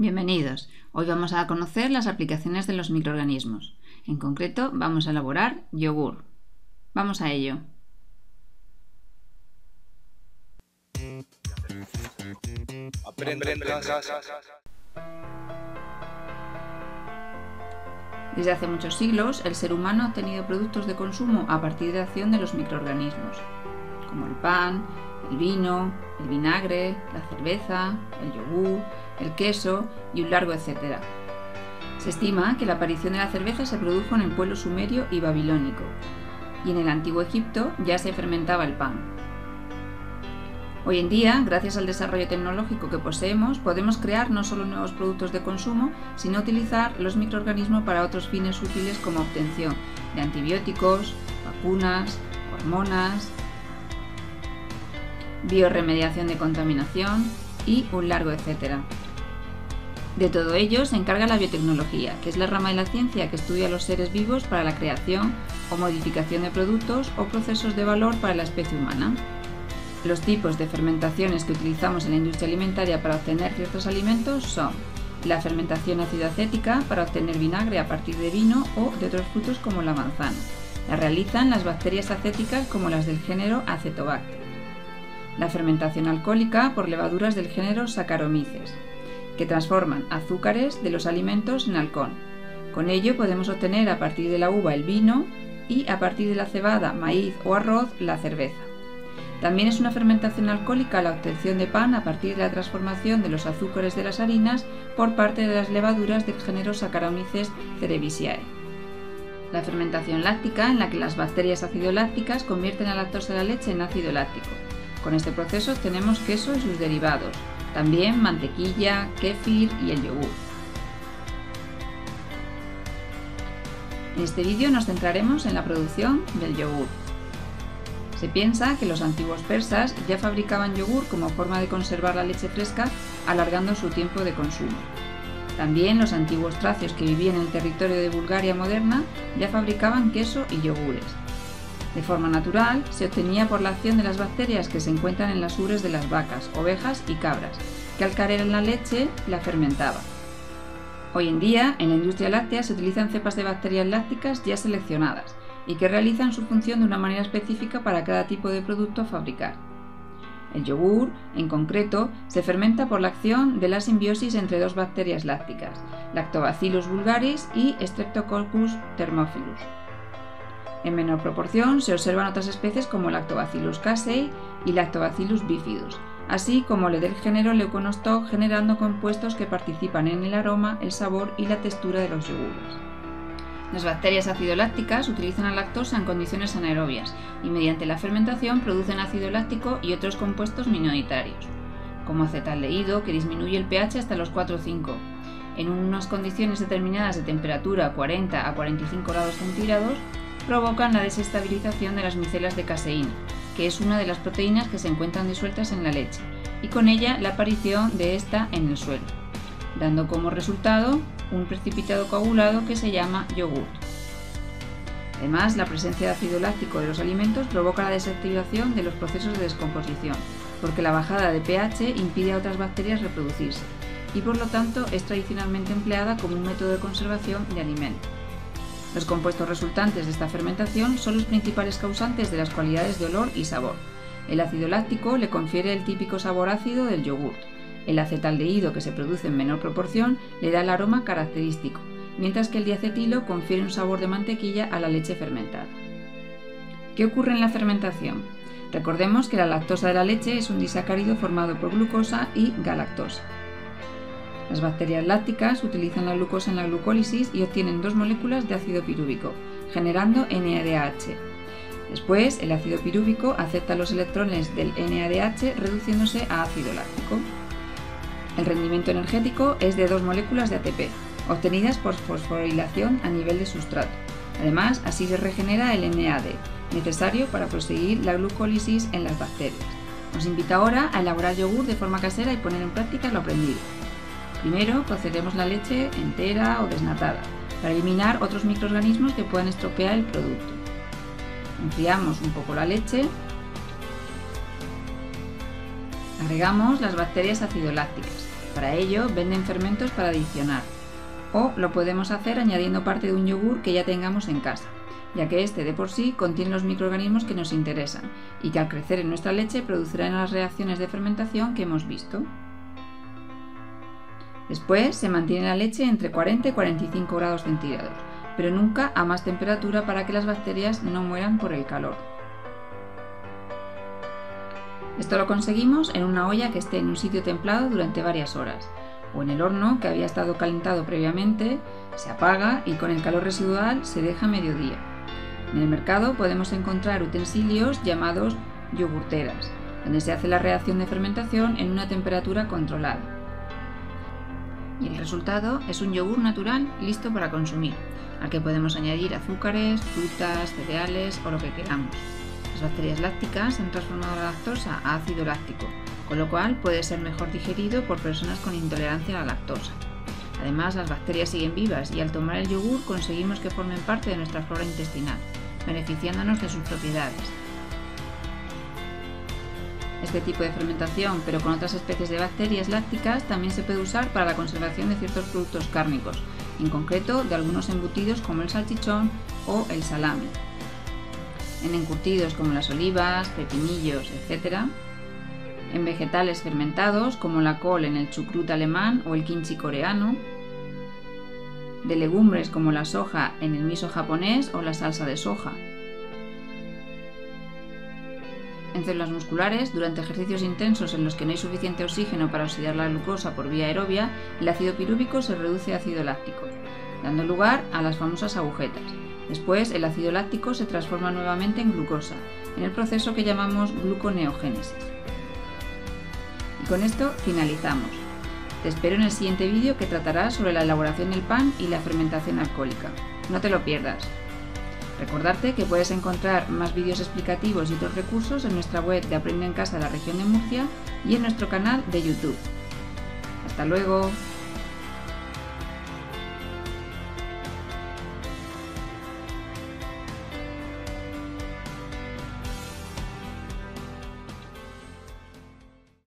Bienvenidos. Hoy vamos a conocer las aplicaciones de los microorganismos. En concreto, vamos a elaborar yogur. Vamos a ello. Desde hace muchos siglos, el ser humano ha tenido productos de consumo a partir de la acción de los microorganismos, como el pan, el vino, el vinagre, la cerveza, el yogur, el queso y un largo etcétera. Se estima que la aparición de la cerveza se produjo en el pueblo sumerio y babilónico, y en el antiguo Egipto ya se fermentaba el pan. Hoy en día, gracias al desarrollo tecnológico que poseemos, podemos crear no solo nuevos productos de consumo, sino utilizar los microorganismos para otros fines útiles como obtención de antibióticos, vacunas, hormonas, bioremediación de contaminación y un largo etcétera. De todo ello se encarga la biotecnología, que es la rama de la ciencia que estudia los seres vivos para la creación o modificación de productos o procesos de valor para la especie humana. Los tipos de fermentaciones que utilizamos en la industria alimentaria para obtener ciertos alimentos son la fermentación ácido-acética para obtener vinagre a partir de vino o de otros frutos como la manzana. La realizan las bacterias acéticas como las del género Acetobacter. La fermentación alcohólica por levaduras del género Saccharomyces que transforman azúcares de los alimentos en alcohol. Con ello podemos obtener a partir de la uva el vino y a partir de la cebada, maíz o arroz la cerveza. También es una fermentación alcohólica la obtención de pan a partir de la transformación de los azúcares de las harinas por parte de las levaduras del género Saccharomyces cerevisiae. La fermentación láctica, en la que las bacterias acidolácticas convierten la lactosa de la leche en ácido láctico. Con este proceso tenemos queso y sus derivados, también mantequilla, kéfir y el yogur. En este vídeo nos centraremos en la producción del yogur. Se piensa que los antiguos persas ya fabricaban yogur como forma de conservar la leche fresca, alargando su tiempo de consumo. También los antiguos tracios que vivían en el territorio de Bulgaria moderna ya fabricaban queso y yogures. De forma natural, se obtenía por la acción de las bacterias que se encuentran en las ubres de las vacas, ovejas y cabras, que al caer en la leche la fermentaba. Hoy en día, en la industria láctea se utilizan cepas de bacterias lácticas ya seleccionadas y que realizan su función de una manera específica para cada tipo de producto a fabricar. El yogur, en concreto, se fermenta por la acción de la simbiosis entre dos bacterias lácticas, Lactobacillus vulgaris y Streptococcus thermophilus. En menor proporción se observan otras especies como Lactobacillus casei y Lactobacillus bifidus, así como el del género Leuconostoc generando compuestos que participan en el aroma, el sabor y la textura de los yogures. Las bacterias acidolácticas utilizan la lactosa en condiciones anaerobias y mediante la fermentación producen ácido láctico y otros compuestos minoritarios, como acetaldehído que disminuye el pH hasta los 4 o 5. En unas condiciones determinadas de temperatura 40 a 45 grados centígrados, provocan la desestabilización de las micelas de caseína, que es una de las proteínas que se encuentran disueltas en la leche, y con ella la aparición de esta en el suelo, dando como resultado un precipitado coagulado que se llama yogur. Además, la presencia de ácido láctico de los alimentos provoca la desactivación de los procesos de descomposición, porque la bajada de pH impide a otras bacterias reproducirse, y por lo tanto es tradicionalmente empleada como un método de conservación de alimentos. Los compuestos resultantes de esta fermentación son los principales causantes de las cualidades de olor y sabor. El ácido láctico le confiere el típico sabor ácido del yogurt. El acetaldehído, que se produce en menor proporción, le da el aroma característico, mientras que el diacetilo confiere un sabor de mantequilla a la leche fermentada. ¿Qué ocurre en la fermentación? Recordemos que la lactosa de la leche es un disacárido formado por glucosa y galactosa. Las bacterias lácticas utilizan la glucosa en la glucólisis y obtienen dos moléculas de ácido pirúvico, generando NADH. Después, el ácido pirúvico acepta los electrones del NADH reduciéndose a ácido láctico. El rendimiento energético es de dos moléculas de ATP, obtenidas por fosforilación a nivel de sustrato. Además, así se regenera el NAD, necesario para proseguir la glucólisis en las bacterias. Os invito ahora a elaborar yogur de forma casera y poner en práctica lo aprendido. Primero procedemos la leche entera o desnatada, para eliminar otros microorganismos que puedan estropear el producto. Enfriamos un poco la leche. Agregamos las bacterias acidolácticas. Para ello venden fermentos para adicionar, o lo podemos hacer añadiendo parte de un yogur que ya tengamos en casa, ya que este de por sí contiene los microorganismos que nos interesan y que al crecer en nuestra leche producirán las reacciones de fermentación que hemos visto. Después se mantiene la leche entre 40 y 45 grados centígrados, pero nunca a más temperatura para que las bacterias no mueran por el calor. Esto lo conseguimos en una olla que esté en un sitio templado durante varias horas, o en el horno que había estado calentado previamente, se apaga y con el calor residual se deja mediodía. En el mercado podemos encontrar utensilios llamados yogurteras, donde se hace la reacción de fermentación en una temperatura controlada. Y el resultado es un yogur natural listo para consumir, al que podemos añadir azúcares, frutas, cereales o lo que queramos. Las bacterias lácticas han transformado la lactosa a ácido láctico, con lo cual puede ser mejor digerido por personas con intolerancia a la lactosa. Además, las bacterias siguen vivas y al tomar el yogur conseguimos que formen parte de nuestra flora intestinal, beneficiándonos de sus propiedades. Este tipo de fermentación, pero con otras especies de bacterias lácticas, también se puede usar para la conservación de ciertos productos cárnicos, en concreto de algunos embutidos como el salchichón o el salami. En encurtidos como las olivas, pepinillos, etc., en vegetales fermentados como la col en el chucrut alemán o el kimchi coreano, de legumbres como la soja en el miso japonés o la salsa de soja. En células musculares, durante ejercicios intensos en los que no hay suficiente oxígeno para oxidar la glucosa por vía aerobia, el ácido pirúvico se reduce a ácido láctico, dando lugar a las famosas agujetas. Después, el ácido láctico se transforma nuevamente en glucosa, en el proceso que llamamos gluconeogénesis. Y con esto finalizamos. Te espero en el siguiente vídeo que tratará sobre la elaboración del pan y la fermentación alcohólica. No te lo pierdas. Recordarte que puedes encontrar más vídeos explicativos y otros recursos en nuestra web de Aprende en Casa de la región de Murcia y en nuestro canal de YouTube. ¡Hasta luego!